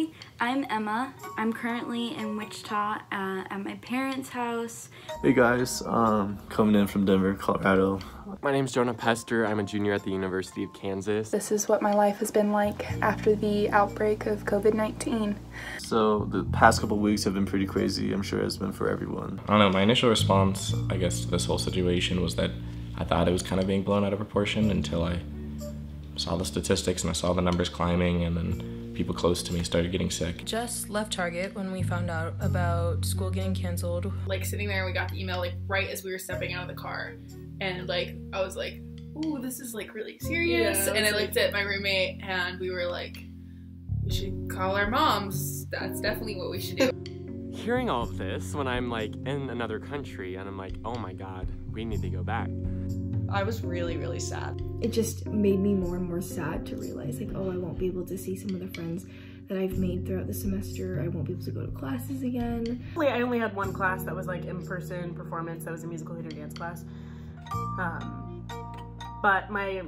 Hi, I'm Emma. I'm currently in Wichita uh, at my parents' house. Hey guys, um, coming in from Denver, Colorado. My name's Jonah Pester. I'm a junior at the University of Kansas. This is what my life has been like after the outbreak of COVID-19. So the past couple weeks have been pretty crazy. I'm sure it's been for everyone. I don't know. My initial response, I guess, to this whole situation was that I thought it was kind of being blown out of proportion until I saw the statistics and I saw the numbers climbing, and then people close to me started getting sick. Just left Target when we found out about school getting canceled. Like sitting there, we got the email like right as we were stepping out of the car, and like I was like, "Ooh, this is like really serious." Yeah, and I like- looked at my roommate, and we were like, "We should call our moms. That's definitely what we should do." Hearing all of this when I'm like in another country and I'm like, oh my god, we need to go back. I was really, really sad. it just made me more and more sad to realize like oh i won't be able to see some of the friends that i've made throughout the semester i won't be able to go to classes again I only had one class that was like in-person performance. That was a musical theater dance class. Um, but my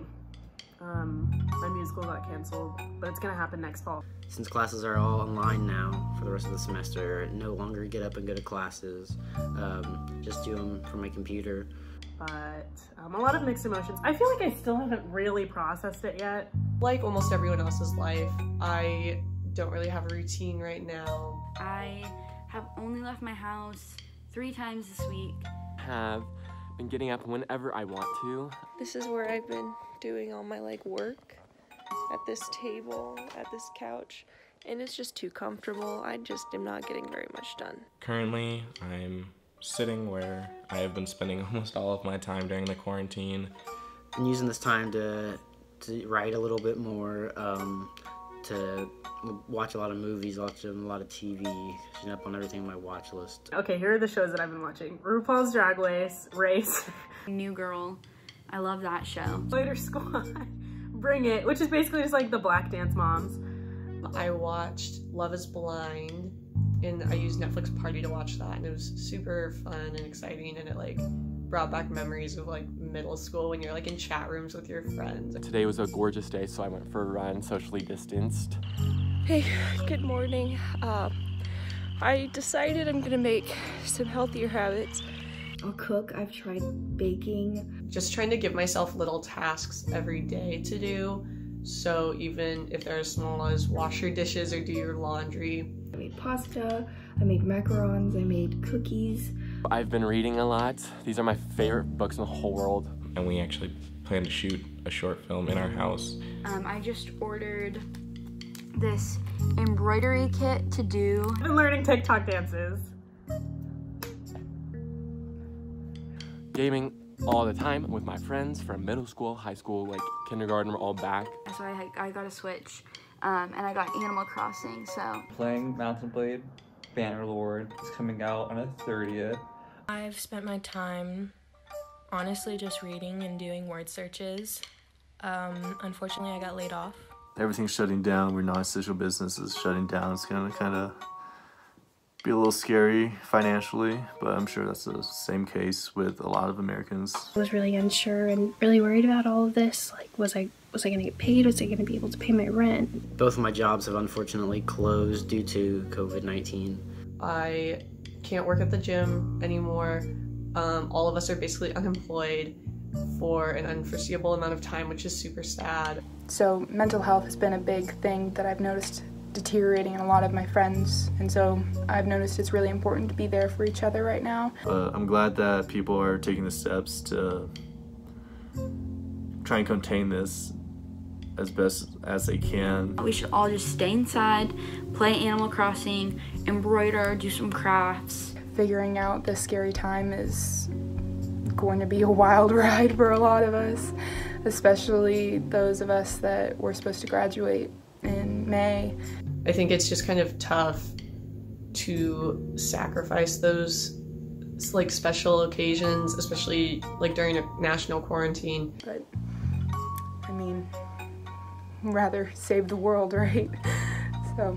um, my musical got canceled, but it's gonna happen next fall. Since classes are all online now for the rest of the semester, no longer get up and go to classes. Um, just do them from my computer. But um, a lot of mixed emotions. I feel like I still haven't really processed it yet. Like almost everyone else's life, I don't really have a routine right now. I have only left my house three times this week. Have been getting up whenever I want to. This is where I've been doing all my like work at this table, at this couch, and it's just too comfortable. I just am not getting very much done. Currently, I'm sitting where I have been spending almost all of my time during the quarantine. And using this time to, to write a little bit more, um, to watch a lot of movies, watch a lot of TV, catching up on everything on my watch list. Okay, here are the shows that I've been watching: RuPaul's Drag Race, Race, New Girl. I love that show. Fighter Squad, Bring It, which is basically just like the Black Dance Moms. I watched Love is Blind and I used Netflix Party to watch that and it was super fun and exciting and it like brought back memories of like middle school when you're like in chat rooms with your friends. Today was a gorgeous day, so I went for a run, socially distanced. Hey, good morning. Um, I decided I'm gonna make some healthier habits. i'll cook i've tried baking Just trying to give myself little tasks every day to do. So even if they're as small as wash your dishes or do your laundry, i made pasta i made macarons i made cookies I've been reading a lot. These are my favorite books in the whole world. And we actually plan to shoot a short film in our house. Um, I just ordered this embroidery kit to do. I've been learning TikTok dances. Gaming all the time with my friends from middle school, high school, like kindergarten, we're all back. So I, I got a Switch um, and I got Animal Crossing. So Playing Mount and Blade Bannerlord is coming out on the 30th. I've spent my time honestly just reading and doing word searches. Um, unfortunately, I got laid off. Everything's shutting down. We're non-essential businesses shutting down. It's gonna kind of be a little scary financially, but I'm sure that's the same case with a lot of Americans. i was really unsure and really worried about all of this like was i was i going to get paid was i going to be able to pay my rent Both of my jobs have unfortunately closed due to COVID-19. I can't work at the gym anymore. Um, all of us are basically unemployed for an unforeseeable amount of time, which is super sad. So mental health has been a big thing that I've noticed deteriorating in a lot of my friends. And so I've noticed it's really important to be there for each other right now. But I'm glad that people are taking the steps to try and contain this as best as they can. we should all just stay inside, play Animal Crossing, embroider, do some crafts. Figuring out this scary time is going to be a wild ride for a lot of us, especially those of us that were supposed to graduate in May. I think it's just kind of tough to sacrifice those like special occasions, especially like during a national quarantine. But I mean, rather save the world, right? So